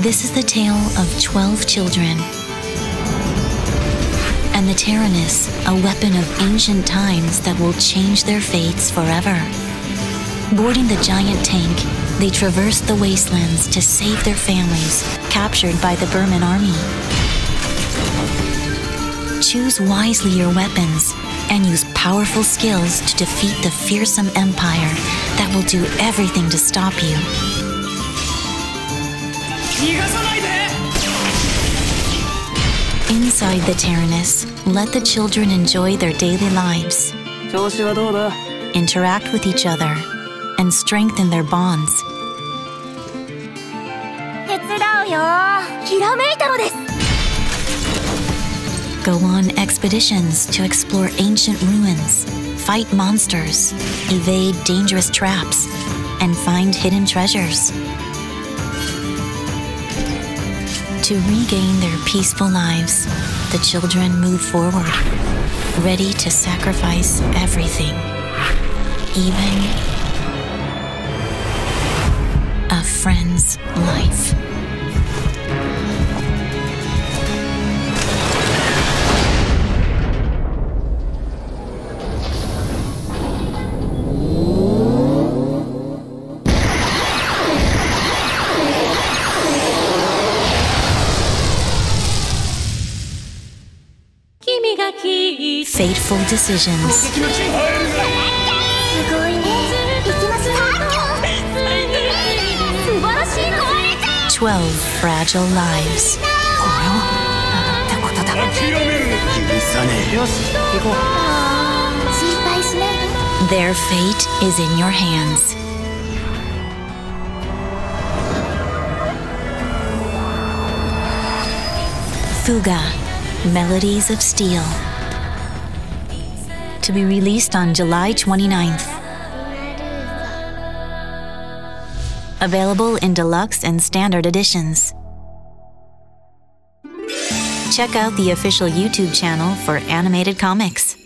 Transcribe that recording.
This is the tale of 12 children. And the Taranis, a weapon of ancient times that will change their fates forever. Boarding the giant tank, they traverse the wastelands to save their families captured by the Berman army. Choose wisely your weapons and use powerful skills to defeat the fearsome empire that will do everything to stop you. Inside the Taranis, let the children enjoy their daily lives, interact with each other, and strengthen their bonds. Go on expeditions to explore ancient ruins, fight monsters, evade dangerous traps, and find hidden treasures. To regain their peaceful lives, the children move forward, ready to sacrifice everything, even a friend's life. Fateful decisions. Twelve fragile lives. Their fate is in your hands. Fuga Melodies of Steel. To be released on July 29th. Available in deluxe and standard editions. Check out the official YouTube channel for animated comics.